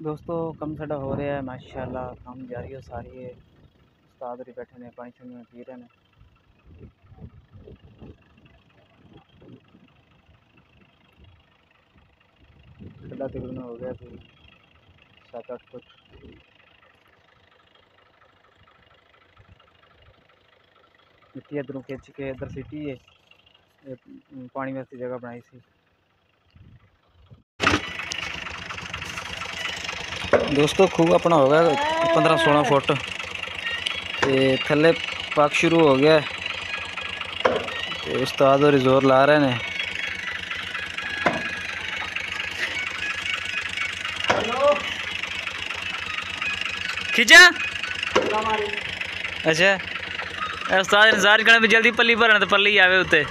दोस्तों, कम साढ़ा हो रहा है, माशाल्लाह, कम जारी हो सारी है उस्ताद भी बैठे ने पानी शानी पी रहे हैं। खड़ा तकरीबन हो गया कोई सात, आठ फुट मिट्टी इधरों खिंच के, इधर सिटी है। पानी वास्ती जगह बनाई थी। दोस्तों खूह अपना हो गया पंद्रह सोलह फुट। तो थले पक शुरू हो गया। तो उस्ताद और ज़ोर ला रहे हैं खिंचा अच्छा। उस्ताद इंतज़ार करना भी जल्दी पल्ली भरना तो पल्ली आवे उत्ते।